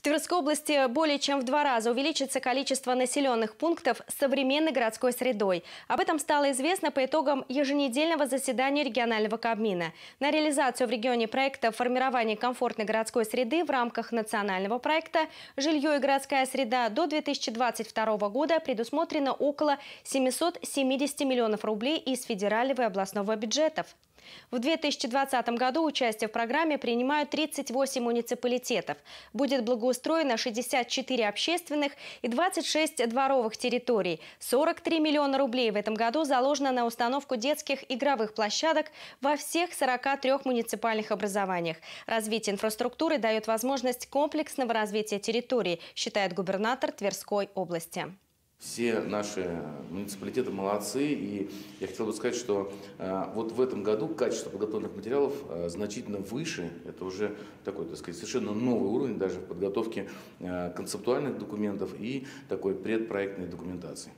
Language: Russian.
В Тверской области более чем в два раза увеличится количество населенных пунктов с современной городской средой. Об этом стало известно по итогам еженедельного заседания регионального Кабмина. На реализацию в регионе проекта формирования комфортной городской среды в рамках национального проекта «Жилье и городская среда» до 2022 года предусмотрено около 770 миллионов рублей из федерального и областного бюджетов. В 2020 году участие в программе принимают 38 муниципалитетов. Будет благоустроено 64 общественных и 26 дворовых территорий. 43 миллиона рублей в этом году заложено на установку детских игровых площадок во всех 43 муниципальных образованиях. Развитие инфраструктуры дает возможность комплексного развития территории, считает губернатор Тверской области. Все наши муниципалитеты молодцы, и я хотел бы сказать, что э, вот в этом году качество подготовленных материалов э, значительно выше. Это уже такой, так сказать, совершенно новый уровень даже в подготовке э, концептуальных документов и такой предпроектной документации.